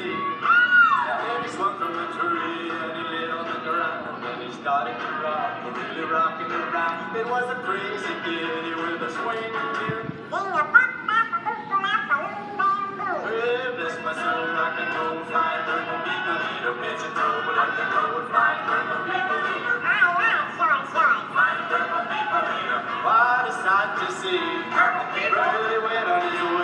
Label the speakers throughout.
Speaker 1: see. And he swung from the tree and he lit on the ground and he started to rock, really rocking around. It was a crazy kitty with a swinging tune. Well, bless. What a sight to see! Really went on his way,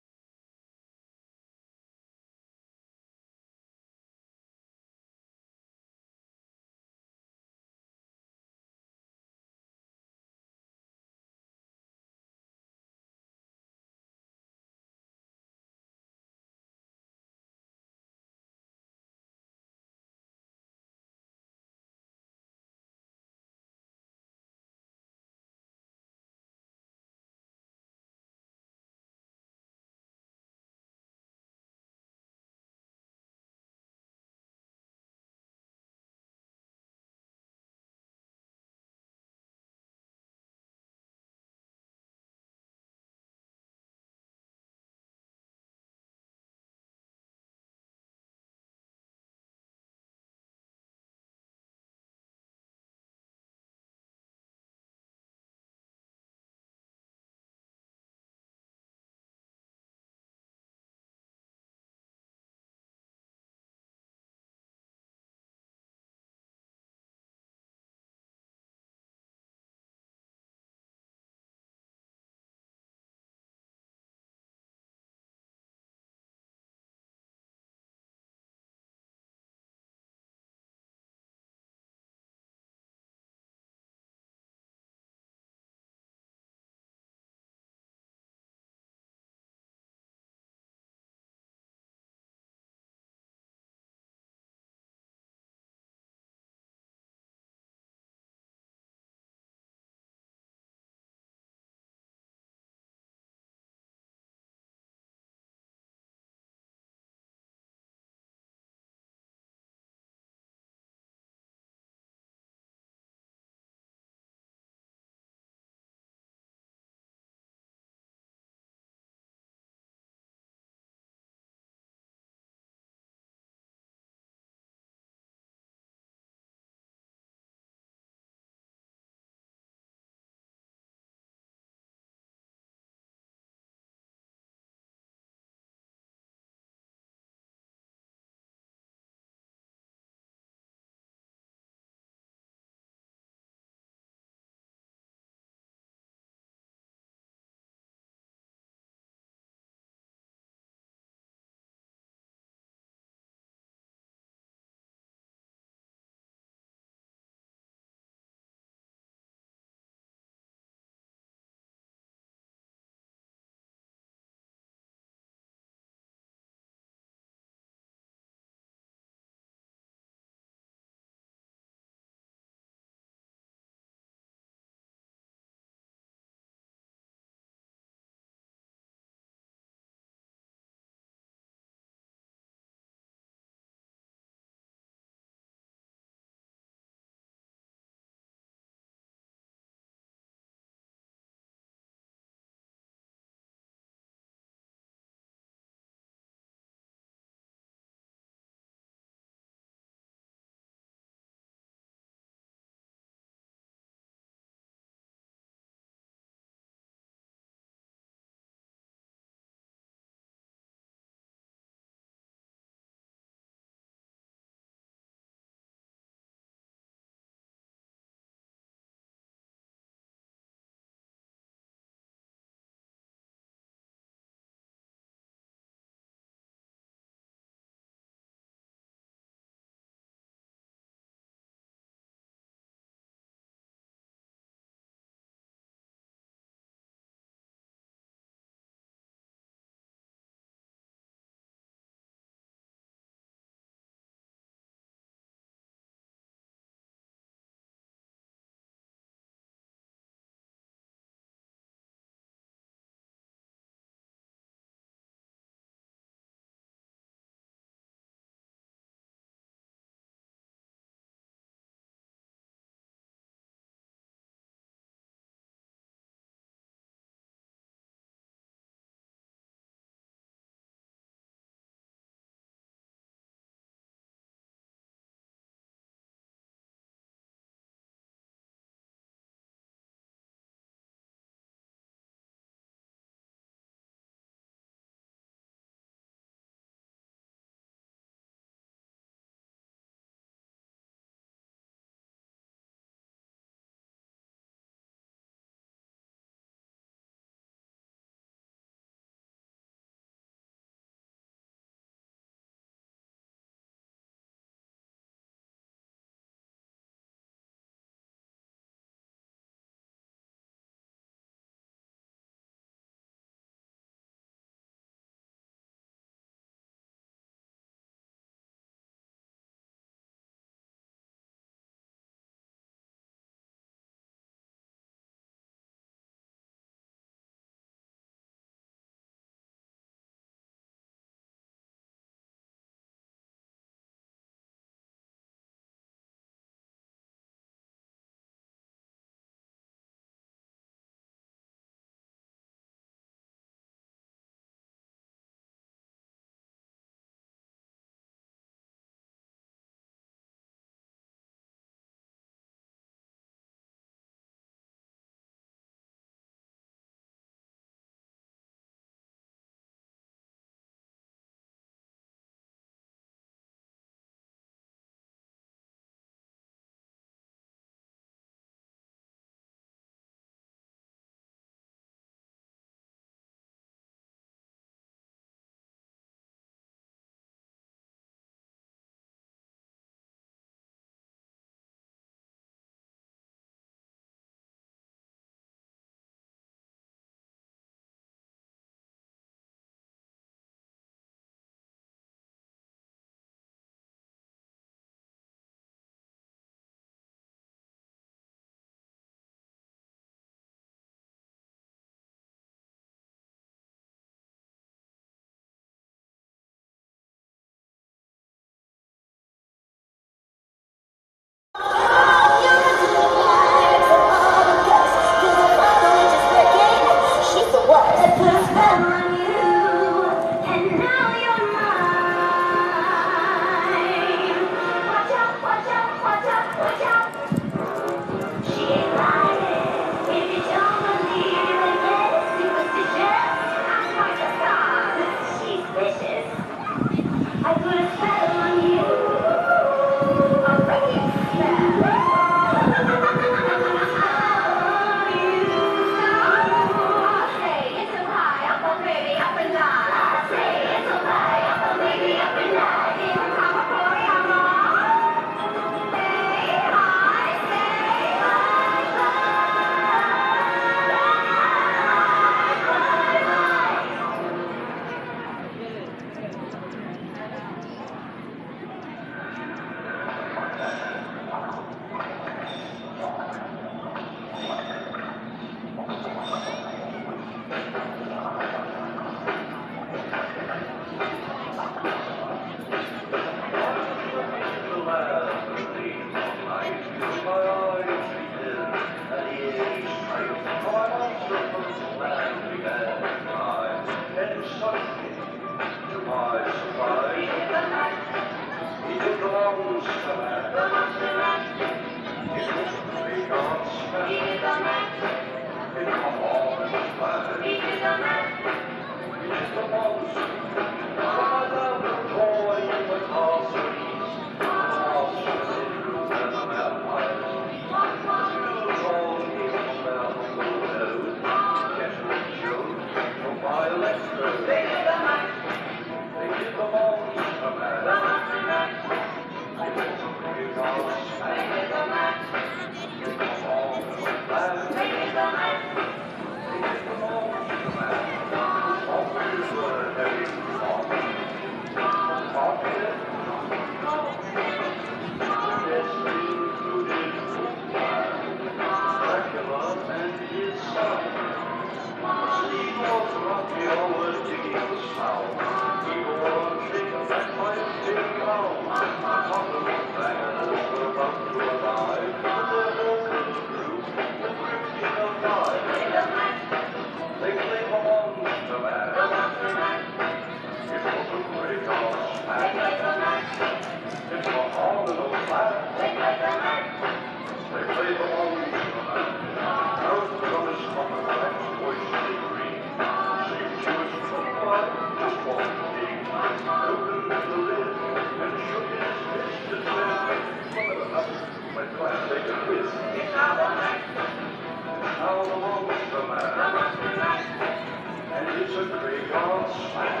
Speaker 2: God sing.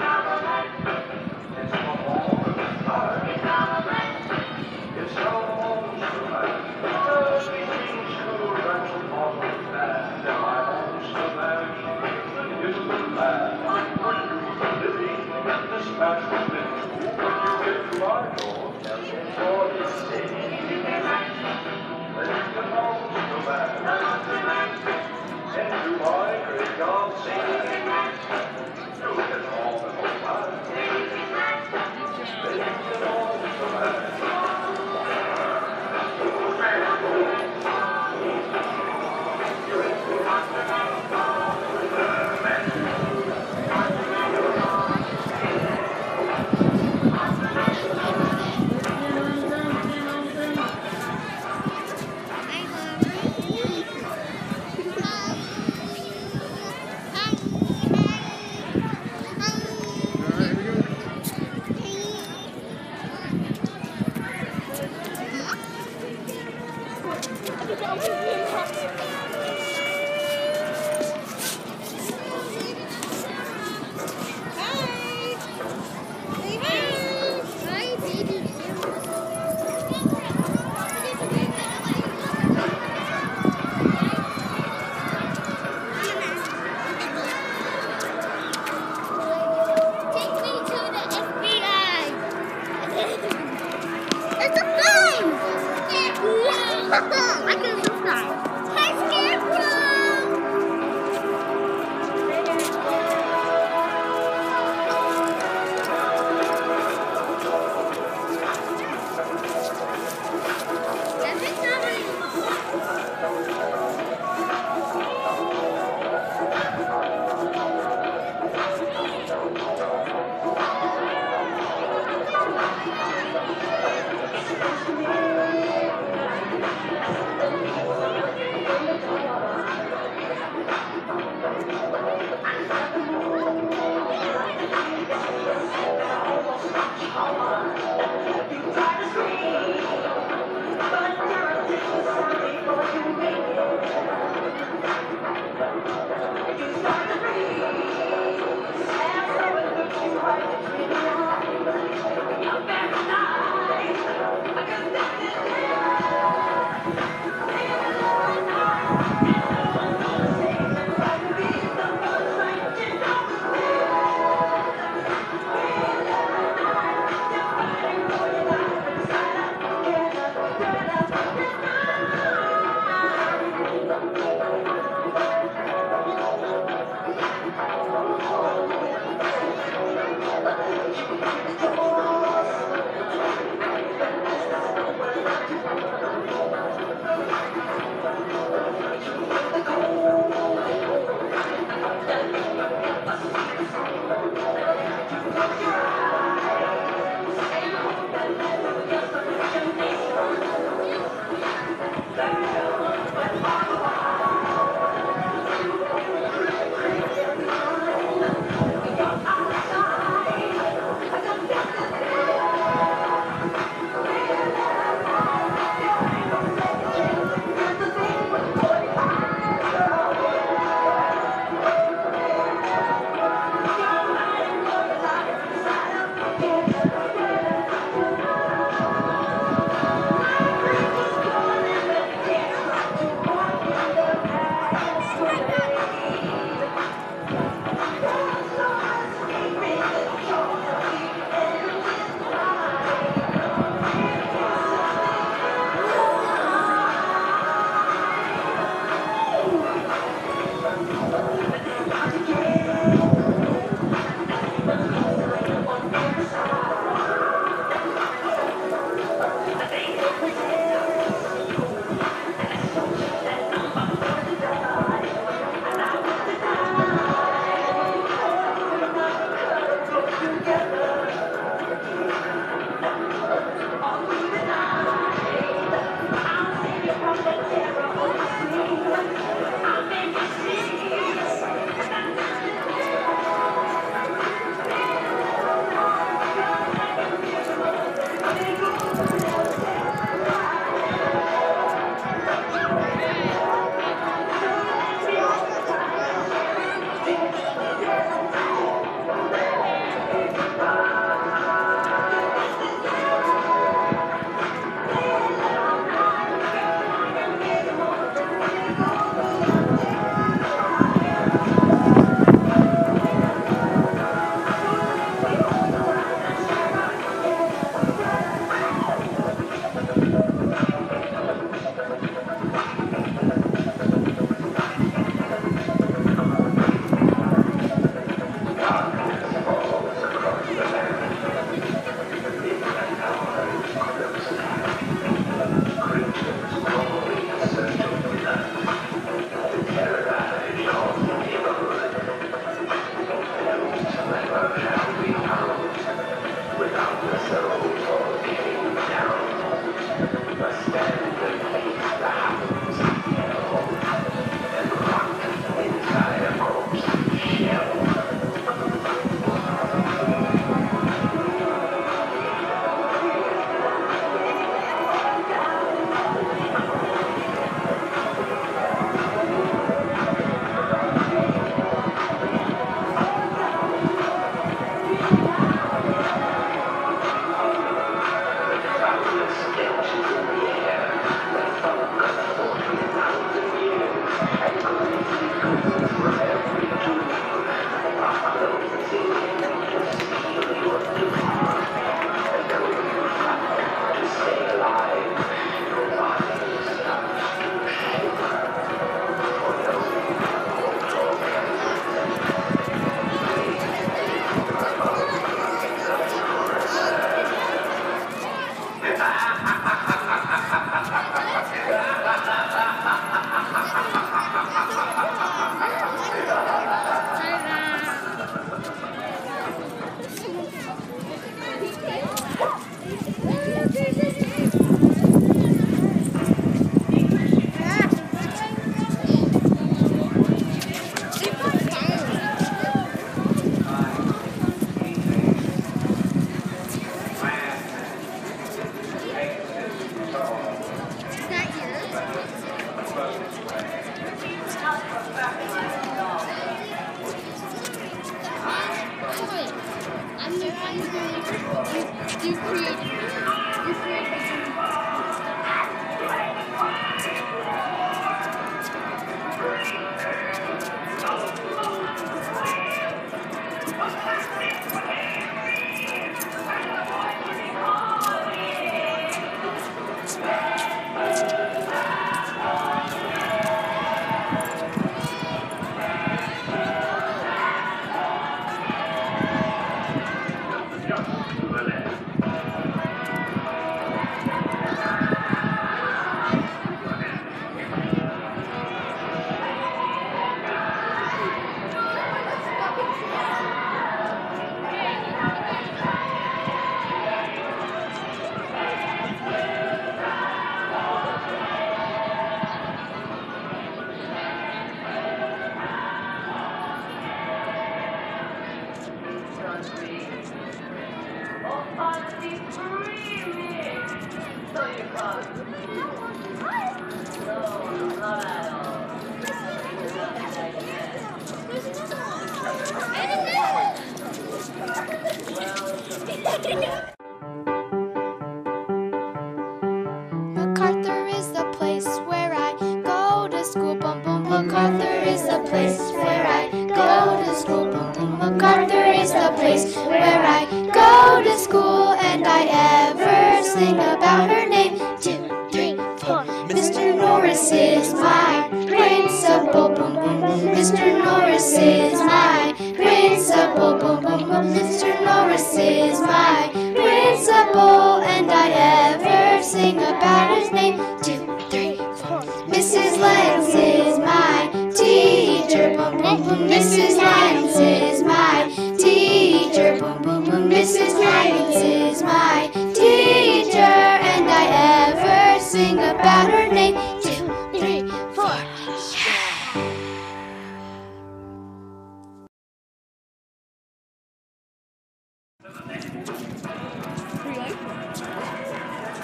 Speaker 3: Mr. Norris is my principal. Boom boom. Mr. Norris is my principal. Boom boom boom. Mr. Norris is my principal, and I ever sing about his name. Two, three, four. Mrs. Lenz is my teacher. Boom boom boom. Mrs. Lenz is